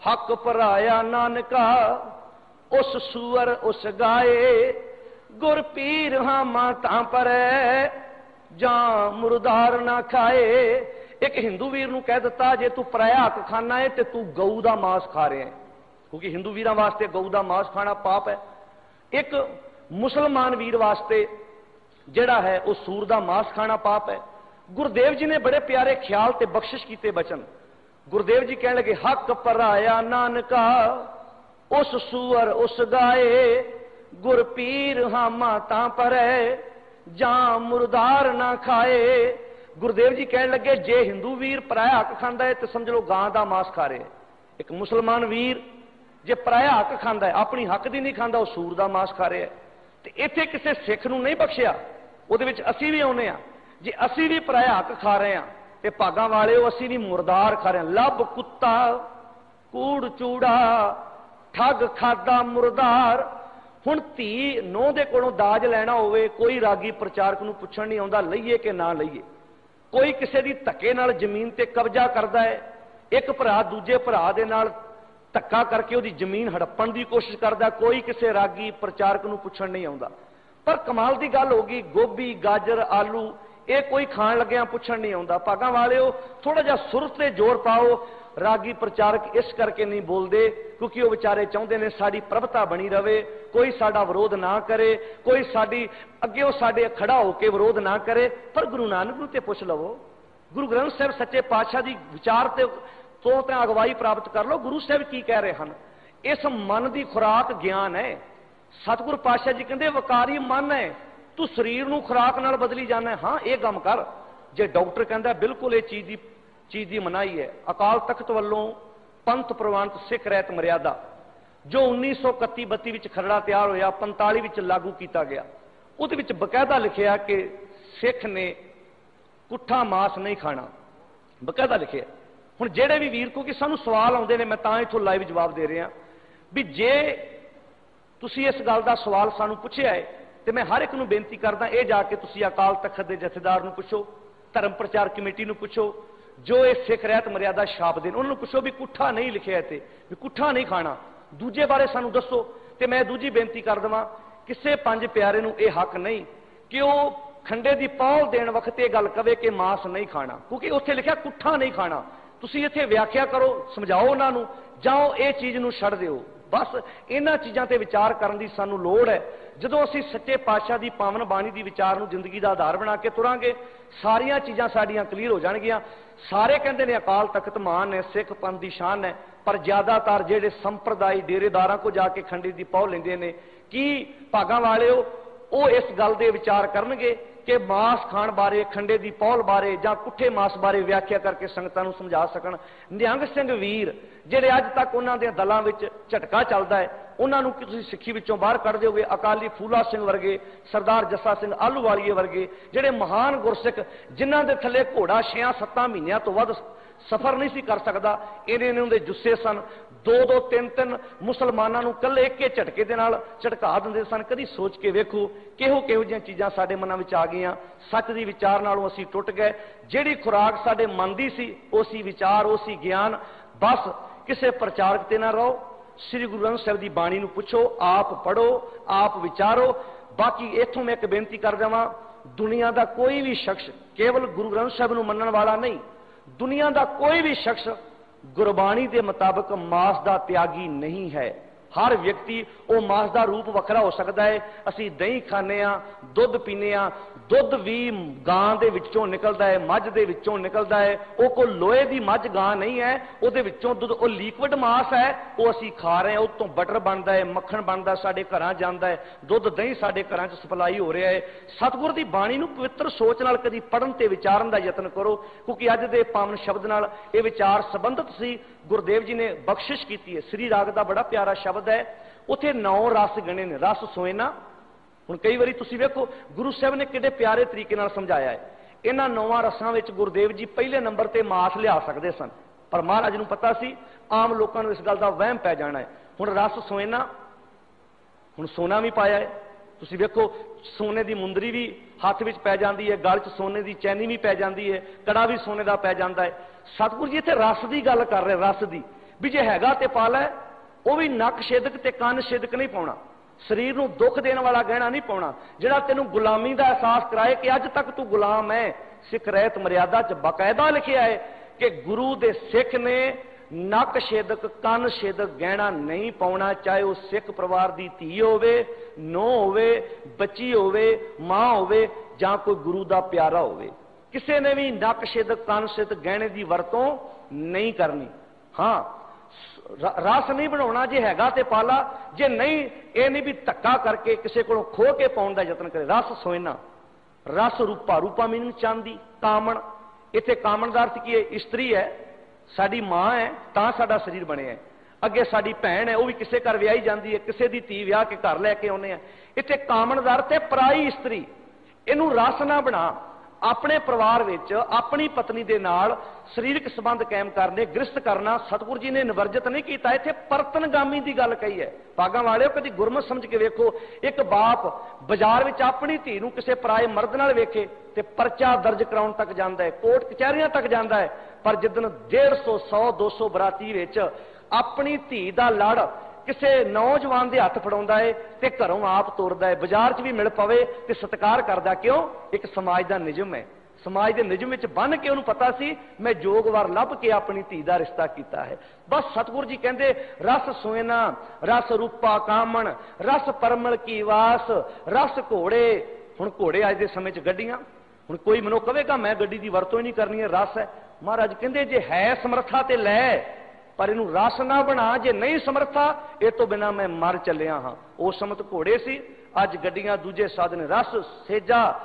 ਹੱਕ ਭਰਾਇਆ ਨਾਨਕਾ, ਉਸ ਸੂਰ ਉਸ ਗਾਏ, ਗੁਰ ਪੀਰ ਹਾਂ ਮਾਤਾ ਪਰੈ, ਜਾਂ ਮੁਰਦਾਰ ਨਾ ਖਾਏ। ਇੱਕ ਹਿੰਦੂ ਵੀਰ ਨੂੰ ਕਹਿ ਦਿੱਤਾ, ਜੇ ਤੂੰ ਪਰਾਇਆ ਹੱਕ ਖਾਣਾ ਹੈ ਤੇ ਤੂੰ ਗਊ ਦਾ ਮਾਸ ਖਾ ਰਿਹਾ ਹੈ ਕਿਉਂਕਿ ਹਿੰਦੂ ਵੀਰਾਂ ਵਾਸਤੇ ਗਊ ਦਾ ਮਾਸ ਖਾਣਾ ਪਾਪ ਹੈ। ਇੱਕ ਮੁਸਲਮਾਨ ਵੀਰ ਵਾਸਤੇ ਜਿਹੜਾ ਹੈ, ਉਹ ਸੂਰ ਦਾ ਮਾਸ ਖਾਣਾ ਪਾਪ ਹੈ। ਗੁਰਦੇਵ ਜੀ ਨੇ ਬੜੇ ਪਿਆਰੇ ਖਿਆਲ ਤੇ ਬਖਸ਼ਿਸ਼ ਕੀਤੇ ਬਚਨ। ਗੁਰਦੇਵ ਜੀ ਕਹਿਣ ਲੱਗੇ, ਹੱਕ ਪਰਾਇਆ ਨਾਨਕਾ, ਉਸ ਸੂਰ ਉਸ ਗਾਏ, ਗੁਰ ਪੀਰ ਹਾਂ ਮਾਤਾ ਪਰੈ, ਜਾਂ ਮੁਰਦਾਰ ਨਾ ਖਾਏ। ਗੁਰਦੇਵ ਜੀ ਕਹਿਣ ਲੱਗੇ, ਜੇ ਹਿੰਦੂ ਵੀਰ ਪਰਾਇਆ ਹੱਕ ਖਾਂਦਾ ਹੈ, ਤੇ ਸਮਝ ਲਓ ਗਾਂ ਦਾ ਮਾਸ ਖਾ ਰਿਹਾ ਹੈ। ਇੱਕ ਮੁਸਲਮਾਨ ਵੀਰ ਜੇ ਪਰਾਇਆ ਹੱਕ ਖਾਂਦਾ ਹੈ, ਆਪਣੀ ਹੱਕ ਦੀ ਨਹੀਂ ਖਾਂਦਾ, ਉਹ ਸੂਰ ਦਾ ਮਾਸ ਖਾ ਰਿਹਾ ਤੇ ਇੱਥੇ ਕਿਸੇ ਸਿੱਖ ਨੂੰ ਨਹੀਂ ਬਖਸ਼ਿਆ, ਉਹਦੇ ਵਿੱਚ ਅਸੀਂ ਵੀ ਆਉਨੇ ਆ ਜੇ ਅਸੀਂ ਵੀ ਪਰਾਇਆ ਹੱਕ ਖਾ ਰਹੇ ਆ ਤੇ ਭਾਗਾਂ ਵਾਲਿਓ ਅਸੀਂ ਵੀ ਮੁਰਦਾਰ ਖਾ ਰਹੇ ਹਾਂ। ਲੱਭ ਕੁੱਤਾ, ਕੂੜ ਚੂੜਾ, ਠੱਗ ਖਾਦਾ ਮੁਰਦਾਰ। ਹੁਣ ਧੀ ਨੋਹ ਦੇ ਕੋਲੋਂ ਦਾਜ ਲੈਣਾ ਹੋਵੇ, ਕੋਈ ਰਾਗੀ ਪ੍ਰਚਾਰਕ ਨੂੰ ਪੁੱਛਣ ਨਹੀਂ ਆਉਂਦਾ, ਲਈਏ ਕਿ ਨਾ ਲਈਏ। ਕੋਈ ਕਿਸੇ ਦੀ ਧੱਕੇ ਨਾਲ ਜ਼ਮੀਨ ਤੇ ਕਬਜ਼ਾ ਕਰਦਾ ਹੈ, ਇੱਕ ਭਰਾ ਦੂਜੇ ਭਰਾ ਦੇ ਨਾਲ ਧੱਕਾ ਕਰਕੇ ਉਹਦੀ ਜ਼ਮੀਨ ਹੜੱਪਣ ਦੀ ਕੋਸ਼ਿਸ਼ ਕਰਦਾ, ਕੋਈ ਕਿਸੇ ਰਾਗੀ ਪ੍ਰਚਾਰਕ ਨੂੰ ਪੁੱਛਣ ਨਹੀਂ ਆਉਂਦਾ। ਪਰ ਕਮਾਲ ਦੀ ਗੱਲ ਹੋ ਗਈ, ਗੋਭੀ, ਗਾਜਰ, ਆਲੂ ਇਹ ਕੋਈ ਖਾਣ ਲੱਗਿਆਂ ਪੁੱਛਣ ਨਹੀਂ ਆਉਂਦਾ। ਭਾਗਾਂ ਵਾਲਿਓ ਥੋੜਾ ਜਿਹਾ ਸੁਰਤ ਤੇ ਜ਼ੋਰ ਪਾਓ। ਰਾਗੀ ਪ੍ਰਚਾਰਕ ਇਸ ਕਰਕੇ ਨਹੀਂ ਬੋਲਦੇ, ਕਿਉਂਕਿ ਉਹ ਵਿਚਾਰੇ ਚਾਹੁੰਦੇ ਨੇ ਸਾਡੀ ਪ੍ਰਭਤਾ ਬਣੀ ਰਵੇ। ਕੋਈ ਸਾਡਾ ਵਿਰੋਧ ਨਾ ਕਰੇ, ਕੋਈ ਸਾਡੀ, ਅੱਗੇ ਉਹ ਸਾਡੇ ਖੜਾ ਹੋ ਕੇ ਵਿਰੋਧ ਨਾ ਕਰੇ। ਪਰ ਗੁਰੂ ਨਾਨਕ ਨੂੰ ਤੇ ਪੁੱਛ ਲਵੋ। ਗੁਰੂ ਗ੍ਰੰਥ ਸਾਹਿਬ ਸੱਚੇ ਪਾਤਸ਼ਾਹ ਦੀ ਵਿਚਾਰ ਤੇ ਤੋਂ ਤਾਂ ਅਗਵਾਈ ਪ੍ਰਾਪਤ ਕਰ ਲਓ। ਗੁਰੂ ਸਾਹਿਬ ਕੀ ਕਹਿ ਰਹੇ ਹਨ? ਇਸ ਮਨ ਦੀ ਖੁਰਾਕ ਗਿਆਨ ਹੈ। ਸਤਿਗੁਰ ਪਾਤਸ਼ਾਹ ਜੀ ਕਹਿੰਦੇ, ਵਕਾਰੀ ਮਨ ਹੈ। ਤੂੰ ਸਰੀਰ ਨੂੰ ਖੁਰਾਕ ਨਾਲ ਬਦਲੀ ਜਾਣਾ ਹਾਂ। ਇਹ ਕੰਮ ਕਰ। ਜੇ ਡਾਕਟਰ ਕਹਿੰਦਾ ਬਿਲਕੁਲ ਇਹ ਚੀਜ਼ ਦੀ ਚੀਜ਼ ਦੀ ਮਨਾਹੀ ਹੈ। ਅਕਾਲ ਤਖਤ ਵੱਲੋਂ ਪੰਥ ਪ੍ਰਵਾਨਤ ਸਿੱਖ ਰਹਿਤ ਮਰਿਆਦਾ, ਜੋ 1931 32 ਵਿੱਚ ਖਰੜਾ ਤਿਆਰ ਹੋਇਆ 45 ਵਿੱਚ ਲਾਗੂ ਕੀਤਾ ਗਿਆ। ਉਹਦੇ ਵਿੱਚ ਬਕਾਇਦਾ ਲਿਖਿਆ ਕਿ ਸਿੱਖ ਨੇ ਕੁੱਠਾ ਮਾਸ ਨਹੀਂ ਖਾਣਾ। ਬਕਾਇਦਾ ਲਿਖਿਆ। ਹੁਣ ਜਿਹੜੇ ਵੀ ਵੀਰ, ਕਿਉਂਕਿ ਸਾਨੂੰ ਸਵਾਲ ਆਉਂਦੇ ਨੇ, ਮੈਂ ਤਾਂ ਇਥੋਂ ਲਾਈਵ ਜਵਾਬ ਦੇ ਰਿਹਾ। ਵੀ ਜੇ ਤੁਸੀਂ ਇਸ ਗੱਲ ਦਾ ਸਵਾਲ ਸਾਨੂੰ ਪੁੱਛਿਆ ਹੈ ਤੇ ਮੈਂ ਹਰ ਇੱਕ ਨੂੰ ਬੇਨਤੀ ਕਰਦਾ, ਇਹ ਜਾ ਕੇ ਤੁਸੀਂ ਅਕਾਲ ਤਖਤ ਦੇ ਜਥੇਦਾਰ ਨੂੰ ਪੁੱਛੋ, ਧਰਮ ਪ੍ਰਚਾਰ ਕਮੇਟੀ ਨੂੰ ਪੁੱਛੋ, ਜੋ ਇਹ ਸਿੱਖ ਰਹਿਤ ਮਰਿਆਦਾ ਛਾਪ ਦੇਣ, ਉਹਨਾਂ ਨੂੰ ਪੁੱਛੋ ਵੀ ਕੁੱਠਾ ਨਹੀਂ ਲਿਖਿਆ ਇੱਥੇ, ਵੀ ਕੁੱਠਾ ਨਹੀਂ ਖਾਣਾ। ਦੂਜੇ ਬਾਰੇ ਸਾਨੂੰ ਦੱਸੋ, ਤੇ ਮੈਂ ਦੂਜੀ ਬੇਨਤੀ ਕਰ ਦਵਾਂ, ਕਿਸੇ ਪੰਜ ਪਿਆਰੇ ਨੂੰ ਇਹ ਹੱਕ ਨਹੀਂ ਕਿ ਉਹ ਖੰਡੇ ਦੀ ਪੌਲ ਦੇਣ ਵਕਤ ਇਹ ਗੱਲ ਕਵੇ ਕਿ ਮਾਸ ਨਹੀਂ ਖਾਣਾ, ਕਿਉਂਕਿ ਉੱਥੇ ਲਿਖਿਆ ਕੁੱਠਾ ਨਹੀਂ ਖਾਣਾ। ਤੁਸੀਂ ਇੱਥੇ ਵਿਆਖਿਆ ਕਰੋ, ਸਮਝਾਓ ਉਹਨਾਂ ਨੂੰ ਜਾਓ ਇਹ ਚੀਜ਼ ਨੂੰ ਛੱਡ ਦਿਓ। ਬਸ ਇਹਨਾਂ ਚੀਜ਼ਾਂ ਤੇ ਵਿਚਾਰ ਕਰਨ ਦੀ ਸਾਨੂੰ ਲੋੜ ਹੈ। ਜਦੋਂ ਅਸੀਂ ਸੱਚੇ ਪਾਤਸ਼ਾਹ ਦੀ ਪਾਵਨ ਬਾਣੀ ਦੀ ਵਿਚਾਰ ਨੂੰ ਜ਼ਿੰਦਗੀ ਦਾ ਆਧਾਰ ਬਣਾ ਕੇ ਤੁਰਾਂਗੇ, ਸਾਰੀਆਂ ਚੀਜ਼ਾਂ ਸਾਡੀਆਂ ਕਲੀਅਰ ਹੋ ਜਾਣਗੀਆਂ। ਸਾਰੇ ਕਹਿੰਦੇ ਨੇ ਅਕਾਲ ਤਖਤ ਮਾਨ ਹੈ, ਸਿੱਖ ਪੰਥ ਦੀ ਸ਼ਾਨ ਹੈ, ਪਰ ਜ਼ਿਆਦਾਤਰ ਜਿਹੜੇ ਸੰਪਰਦਾਇ ਡੇਰੇਦਾਰਾਂ ਕੋ ਜਾ ਕੇ ਖੰਡੀ ਦੀ ਪੌ ਲੈਂਦੇ ਨੇ, ਕੀ ਭਾਗਾਂ ਵਾਲਿਓ ਉਹ ਇਸ ਗੱਲ ਦੇ ਵਿਚਾਰ ਕਰਨਗੇ ਕਿ ਮਾਸ ਖਾਣ ਬਾਰੇ, ਖੰਡੇ ਦੀ ਪੌਲ ਬਾਰੇ ਜਾਂ ਕੁੱਠੇ ਮਾਸ ਬਾਰੇ ਵਿਆਖਿਆ ਕਰਕੇ ਸੰਗਤਾਂ ਨੂੰ ਸਮਝਾ ਸਕਣ। ਨਿਹੰਗ ਸਿੰਘ ਵੀਰ, ਜਿਹੜੇ ਅੱਜ ਤੱਕ ਉਹਨਾਂ ਦੇ ਦਲਾਂ ਵਿੱਚ ਝਟਕਾ ਚੱਲਦਾ ਹੈ, ਉਹਨਾਂ ਨੂੰ ਤੁਸੀਂ ਸਿੱਖੀ ਵਿੱਚੋਂ ਬਾਹਰ ਕੱਢ ਦਿਓਗੇ। ਅਕਾਲੀ ਫੂਲਾ ਸਿੰਘ ਵਰਗੇ, ਸਰਦਾਰ ਜੱਸਾ ਸਿੰਘ ਆਲੂਵਾਲੀਏ ਵਰਗੇ, ਜਿਹੜੇ ਮਹਾਨ ਗੁਰਸਿੱਖ, ਜਿਨ੍ਹਾਂ ਦੇ ਥੱਲੇ ਘੋੜਾ 6-7 ਮਹੀਨਿਆਂ ਤੋਂ ਵੱਧ ਸਫਰ ਨਹੀਂ ਸੀ ਕਰ ਸਕਦਾ। ਇਹਨੇ ਇਹਨਾਂ ਦੇ ਜੁੱਸੇ ਸਨ। ਦੋ ਦੋ ਤਿੰਨ ਤਿੰਨ ਮੁਸਲਮਾਨਾਂ ਨੂੰ ਕੱਲੇ ਇੱਕੇ ਝਟਕੇ ਦੇ ਨਾਲ ਝਟਕਾ ਦਿੰਦੇ ਸਨ। ਕਦੀ ਸੋਚ ਕੇ ਵੇਖੋ, ਕਿਹੋ ਕਿਹੋ ਜਿਹੀਆਂ ਚੀਜ਼ਾਂ ਸਾਡੇ ਮਨਾਂ ਵਿੱਚ ਆ ਗਈਆਂ। ਸੱਚ ਦੀ ਵਿਚਾਰ ਨਾਲੋਂ ਅਸੀਂ ਟੁੱਟ ਗਏ। ਜਿਹੜੀ ਖੁਰਾਕ ਸਾਡੇ ਮਨ ਦੀ ਸੀ ਉਸੇ ਵਿਚਾਰ ਸੀ ਗਿਆਨ। ਬਸ ਕਿਸੇ ਪ੍ਰਚਾਰਕ ਤੇ ਨਾ ਰਹੋ। ਸ੍ਰੀ ਗੁਰੂ ਗ੍ਰੰਥ ਸਾਹਿਬ ਦੀ ਬਾਣੀ ਨੂੰ ਪੁੱਛੋ, ਆਪ ਪੜੋ ਆਪ ਵਿਚਾਰੋ। ਬਾਕੀ ਇਥੋਂ ਮੈਂ ਇੱਕ ਬੇਨਤੀ ਕਰ ਦੇਵਾਂ, ਦੁਨੀਆ ਦਾ ਕੋਈ ਵੀ ਸ਼ਖਸ ਕੇਵਲ ਗੁਰੂ ਗ੍ਰੰਥ ਸਾਹਿਬ ਨੂੰ ਮੰਨਣ ਵਾਲਾ ਨਹੀਂ। ਦੁਨੀਆ ਦਾ ਕੋਈ ਵੀ ਸ਼ਖਸ ਗੁਰਬਾਣੀ ਦੇ ਮੁਤਾਬਕ ਮਾਸ ਦਾ ਤਿਆਗੀ ਨਹੀਂ ਹੈ। ਹਰ ਵਿਅਕਤੀ ਉਹ ਮਾਸ ਦਾ ਰੂਪ ਵੱਖਰਾ ਹੋ ਸਕਦਾ ਹੈ। ਅਸੀਂ ਦਹੀਂ ਖਾਂਦੇ ਆ ਦੁੱਧ ਪੀਂਦੇ ਆ ਦੁੱਧ ਵੀ ਗਾਂ ਦੇ ਵਿੱਚੋਂ ਨਿਕਲਦਾ ਹੈ, ਮੱਝ ਦੇ ਵਿੱਚੋਂ ਨਿਕਲਦਾ ਹੈ। ਉਹ ਕੋ ਲੋਹੇ ਦੀ ਮੱਝ ਗਾਂ ਨਹੀਂ ਹੈ, ਉਹਦੇ ਵਿੱਚੋਂ ਦੁੱਧ, ਉਹ ਲਿਕਵਿਡ ਮਾਸ ਹੈ, ਉਹ ਅਸੀਂ ਖਾ ਰਹੇ ਹਾਂ ਉਹ ਤੋਂ ਬਟਰ ਬਣਦਾ ਹੈ, ਮੱਖਣ ਬਣਦਾ, ਸਾਡੇ ਘਰਾਂ ਜਾਂਦਾ ਹੈ, ਦੁੱਧ, ਦਹੀਂ ਸਾਡੇ ਘਰਾਂ 'ਚ ਸਪਲਾਈ ਹੋ ਰਿਹਾ ਹੈ। ਸਤਿਗੁਰ ਦੀ ਬਾਣੀ ਨੂੰ ਪਵਿੱਤਰ ਸੋਚ ਨਾਲ ਕਦੀ ਪੜਨ ਤੇ ਵਿਚਾਰਨ ਦਾ ਯਤਨ ਕਰੋ, ਕਿਉਂਕਿ ਅੱਜ ਦੇ ਪਾਵਨ ਸ਼ਬਦ ਨਾਲ ਇਹ ਵਿਚਾਰ ਸੰਬੰਧਿਤ ਸੀ। ਗੁਰਦੇਵ ਜੀ ਨੇ ਬਖਸ਼ਿਸ਼ ਕੀਤੀ ਹੈ। ਸ੍ਰੀ ਰਾਗ ਦਾ ਬੜਾ ਪਿਆਰਾ ਸ਼ਬਦ ਹੈ। ਉੱਥੇ ਨੌ ਰਸ ਗਣੇ ਨੇ, ਰਸ ਸੋਇਨਾ ਹੁਣ ਕਈ ਵਾਰੀ ਤੁਸੀਂ ਵੇਖੋ, ਗੁਰੂ ਸਾਹਿਬ ਨੇ ਕਿੰਨੇ ਪਿਆਰੇ ਤਰੀਕੇ ਨਾਲ ਸਮਝਾਇਆ ਹੈ। ਇਹਨਾਂ ਨੌਵਾਂ ਰਸਾਂ ਵਿੱਚ ਗੁਰਦੇਵ ਜੀ ਪਹਿਲੇ ਨੰਬਰ ਤੇ ਮਾਸ ਲਿਆ ਸਕਦੇ ਸਨ। ਪਰ ਮਹਾਰਾਜ ਨੂੰ ਪਤਾ ਸੀ, ਆਮ ਲੋਕਾਂ ਨੂੰ ਇਸ ਗੱਲ ਦਾ ਵਹਿਮ ਪੈ ਜਾਣਾ ਹੈ। ਹੁਣ ਰਸ ਸੋਇਨਾ, ਹੁਣ ਸੋਨਾ ਵੀ ਪਾਇਆ ਹੈ। ਤੁਸੀਂ ਵੇਖੋ, ਸੋਨੇ ਦੀ ਮੁੰਦਰੀ ਵੀ ਹੱਥ ਵਿੱਚ ਪੈ ਜਾਂਦੀ ਹੈ, ਗਲ 'ਚ ਸੋਨੇ ਦੀ ਚੈਨੀ ਵੀ ਪੈ ਜਾਂਦੀ ਹੈ, ਕੜਾ ਵੀ ਸੋਨੇ ਦਾ ਪੈ ਜਾਂਦਾ ਹੈ। ਸਤਿਗੁਰੂ ਜੀ ਇੱਥੇ ਰਸ ਦੀ ਗੱਲ ਕਰ ਰਹੇ, ਰਸ ਦੀ। ਵੀ ਜੇ ਹੈਗਾ ਤੇ ਪਾ ਲੈ, ਉਹ ਵੀ ਨੱਕ ਛੇਦਕ ਤੇ ਕੰਨ ਛੇਦਕ ਨਹੀਂ ਪਾਉਣਾ। ਸਰੀਰ ਨੂੰ ਦੁੱਖ ਦੇਣ ਵਾਲਾ ਗਹਿਣਾ ਨਹੀਂ ਪਾਉਣਾ। ਜਿਹੜਾ ਤੈਨੂੰ ਗੁਲਾਮੀ ਦਾ ਅਹਿਸਾਸ ਕਰਾਏ ਕਿ ਅੱਜ ਤੱਕ ਤੂੰ ਗੁਲਾਮ ਹੈ ਸਿੱਖ ਰਹਿਤ ਮਰਿਆਦਾ 'ਚ ਬਕਾਇਦਾ ਲਿਖਿਆ ਹੈ ਕਿ ਗੁਰੂ ਦੇ ਸਿੱਖ ਨੇ ਨੱਕ ਛੇਦਕ, ਕੰਨ ਛੇਦਕ ਗਹਿਣਾ ਨਹੀਂ ਪਾਉਣਾ, ਚਾਹੇ ਉਹ ਸਿੱਖ ਪਰਿਵਾਰ ਦੀ ਧੀ ਹੋਵੇ ਨੋ ਹੋਵੇ, ਬੱਚੀ ਹੋਵੇ, ਮਾਂ ਹੋਵੇ ਜਾਂ ਕੋਈ ਗੁਰੂ ਦਾ ਪਿਆਰਾ ਹੋਵੇ। ਕਿਸੇ ਨੇ ਵੀ ਨੱਕ ਛੇਦਕ, ਕੰਨ ਛੇਦਕ ਗਹਿਣੇ ਦੀ ਵਰਤੋਂ ਨਹੀਂ ਕਰਨੀ। ਹਾਂ ਰਸ ਨਹੀਂ ਬਣਾਉਣਾ ਜੇ ਹੈਗਾ ਤੇ ਪਾਲਾ, ਜੇ ਨਹੀਂ, ਇਹ ਨਹੀਂ ਵੀ ਧੱਕਾ ਕਰਕੇ ਕਿਸੇ ਕੋਲੋਂ ਖੋ ਕੇ ਪਾਉਣ ਦਾ ਯਤਨ ਕਰੇ। ਰਸ ਸੋਇਨਾ। ਰਸ ਰੂਪਾ ਰੂਪਾ ਮੀਨ ਚਾਂਦੀ, ਕਾਮਣ। ਇੱਥੇ ਕਾਮਣ ਦਾ ਅਰਥ ਕੀ ਹੈ? ਇਸਤਰੀ ਹੈ। ਸਾਡੀ ਮਾਂ ਹੈ, ਤਾਂ ਸਾਡਾ ਸਰੀਰ ਬਣਿਆ ਹੈ। ਅੱਗੇ ਸਾਡੀ ਭੈਣ ਹੈ, ਉਹ ਵੀ ਕਿਸੇ ਘਰ ਵਿਆਹੀ ਜਾਂਦੀ ਹੈ, ਕਿਸੇ ਦੀ ਧੀ ਵਿਆਹ ਕੇ ਘਰ ਲੈ ਕੇ ਆਉਂਦੇ ਆ। ਇੱਥੇ ਕਾਮਣ ਦਾ ਅਰਥ ਹੈ ਪਰਾਈ ਇਸਤਰੀ। ਇਹਨੂੰ ਰਸ ਨਾ ਬਣਾ। ਆਪਣੇ ਪਰਿਵਾਰ ਵਿੱਚ ਆਪਣੀ ਪਤਨੀ ਦੇ ਨਾਲ ਸਰੀਰਕ ਸੰਬੰਧ ਕਾਇਮ ਕਰਨੇ, ਗ੍ਰਸਤ ਕਰਨਾ, ਸਤਿਗੁਰੂ ਜੀ ਨੇ ਨਿਵਰਜਿਤ ਨਹੀਂ ਕੀਤਾ। ਇੱਥੇ ਪਰਤਨਗਾਮੀ ਦੀ ਗੱਲ ਕਹੀ ਹੈ। ਭਾਗਾਂ ਵਾਲਿਓ, ਕਦੀ ਗੁਰਮਤ ਸਮਝ ਕੇ ਵੇਖੋ, ਇੱਕ ਬਾਪ ਬਾਜ਼ਾਰ ਵਿੱਚ ਆਪਣੀ ਧੀ ਨੂੰ ਕਿਸੇ ਪਰਾਏ ਮਰਦ ਨਾਲ ਵੇਖੇ ਤੇ ਪਰਚਾ ਦਰਜ ਕਰਾਉਣ ਤੱਕ ਜਾਂਦਾ ਹੈ, ਕੋਰਟ ਕਚਹਿਰੀਆਂ ਤੱਕ ਜਾਂਦਾ ਹੈ। ਪਰ ਜਿੱਦਨ 150 100 200 ਬਰਾਤੀ ਵਿੱਚ ਆਪਣੀ ਧੀ ਦਾ ਲੜ ਕਿਸੇ ਨੌਜਵਾਨ ਦੇ ਹੱਥ ਫੜਾਉਂਦਾ ਏ ਤੇ ਘਰੋਂ ਆਪ ਤੁਰਦਾ ਏ, ਬਾਜ਼ਾਰ 'ਚ ਵੀ ਮਿਲ ਪਵੇ ਤੇ ਸਤਿਕਾਰ ਕਰਦਾ ਕਿਉਂ? ਇੱਕ ਸਮਾਜ ਦਾ ਨਿਯਮ ਹੈ ਸਮਾਜ ਦੇ ਨਿਯਮ ਵਿੱਚ ਬੰਨ ਕੇ ਉਹਨੂੰ ਪਤਾ ਸੀ, ਮੈਂ ਜੋਗਵਾਰ ਲੱਭ ਕੇ ਆਪਣੀ ਧੀ ਦਾ ਰਿਸ਼ਤਾ ਕੀਤਾ ਹੈ। ਬਸ ਸਤਿਗੁਰੂ ਜੀ ਕਹਿੰਦੇ, ਰਸ ਸੋਇਨਾ, ਰਸ ਰੂਪਾ ਕਾਮਣ, ਰਸ ਪਰਮਲ ਕੀ ਵਾਸ, ਰਸ ਘੋੜੇ। ਹੁਣ ਘੋੜੇ ਅੱਜ ਦੇ ਸਮੇਂ 'ਚ ਗੱਡੀਆਂ। ਹੁਣ ਕੋਈ ਮਨੋ ਕਵੇਗਾ ਮੈਂ ਗੱਡੀ ਦੀ ਵਰਤੋਂ ਹੀ ਨਹੀਂ ਕਰਨੀ ਹੈ, ਰਸ ਹੈ। ਮਹਾਰਾਜ ਕਹਿੰਦੇ, ਜੇ ਹੈ ਸਮਰੱਥਾ ਤੇ ਲੈ ਪਰ ਇਹਨੂੰ ਰਸ ਨਾ ਬਣਾ, ਜੇ ਨਹੀਂ ਸਮਰੱਥਾ, ਇਹ ਤੋਂ ਬਿਨਾ ਮੈਂ ਮਰ ਚੱਲਿਆ ਹਾਂ। ਉਹ ਸਮਤ ਘੋੜੇ ਸੀ। ਅੱਜ ਗੱਡੀਆਂ ਦੂਜੇ ਸਾਧਨ ਰਸ, ਸੇਜਾ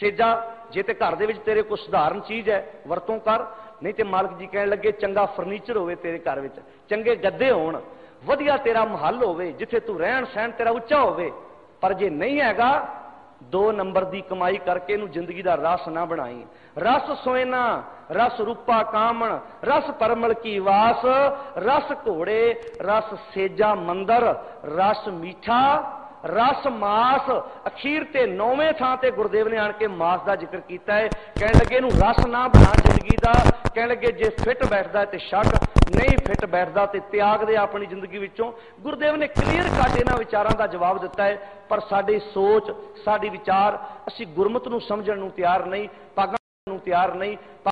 ਸੇਜਾ, ਜੇ ਤੇ ਘਰ ਦੇ ਵਿੱਚ ਤੇਰੇ ਕੋਈ ਸਧਾਰਨ ਚੀਜ਼ ਹੈ, ਵਰਤੋਂ ਕਰ। ਨਹੀਂ ਤੇ ਮਾਲਕ ਜੀ ਕਹਿਣ ਲੱਗੇ, ਚੰਗਾ ਫਰਨੀਚਰ ਹੋਵੇ ਤੇਰੇ ਘਰ ਵਿੱਚ, ਚੰਗੇ ਗੱਦੇ ਹੋਣ, ਵਧੀਆ ਤੇਰਾ ਮਹੱਲ ਹੋਵੇ, ਜਿੱਥੇ ਤੂੰ ਰਹਿਣ ਸਹਿਣ ਤੇਰਾ ਉੱਚਾ ਹੋਵੇ। ਪਰ ਜੇ ਨਹੀਂ ਹੈਗਾ ਦੋ ਨੰਬਰ ਦੀ ਕਮਾਈ ਕਰਕੇ ਇਹਨੂੰ ਜ਼ਿੰਦਗੀ ਦਾ ਰਸ ਨਾ ਬਣਾਈ। ਰਸ ਸੋਇਨਾ, ਰਸ ਰੂਪਾ ਕਾਮਣ, ਰਸ ਪਰਮਲ ਕੀ ਵਾਸ, ਰਸ ਘੋੜੇ, ਰਸ ਸੇਜਾ ਮੰਦਰ, ਰਸ ਮੀਠਾ, ਰਸ ਮਾਸ। ਅਖੀਰ ਤੇ ਨੌਵੇਂ ਥਾਂ ਤੇ ਗੁਰਦੇਵ ਨੇ ਆਣ ਕੇ ਮਾਸ ਦਾ ਜ਼ਿਕਰ ਕੀਤਾ ਹੈ। ਕਹਿਣ ਲੱਗੇ ਇਹਨੂੰ ਰਸ ਨਾ ਬਣਾ ਜ਼ਿੰਦਗੀ ਦਾ। ਕਹਿਣ ਲੱਗੇ ਜੇ ਫਿੱਟ ਬੈਠਦਾ ਤੇ ਛੱਡ ਨਹੀਂ ਫਿੱਟ ਬੈਠਦਾ ਤੇ ਤਿਆਗ ਦੇ ਆਪਣੀ ਜ਼ਿੰਦਗੀ ਵਿੱਚੋਂ। ਗੁਰਦੇਵ ਨੇ ਕਲੀਅਰ ਕੱਟ ਇਹਨਾਂ ਵਿਚਾਰਾਂ ਦਾ ਜਵਾਬ ਦਿੱਤਾ ਹੈ, ਪਰ ਸਾਡੀ ਸੋਚ, ਸਾਡੀ ਵਿਚਾਰ, ਅਸੀਂ ਗੁਰਮਤ ਨੂੰ ਸਮਝਣ ਨੂੰ ਤਿਆਰ ਨਹੀਂ ਪਾਗਾਂ ਨੂੰ ਤਿਆਰ ਨਹੀਂ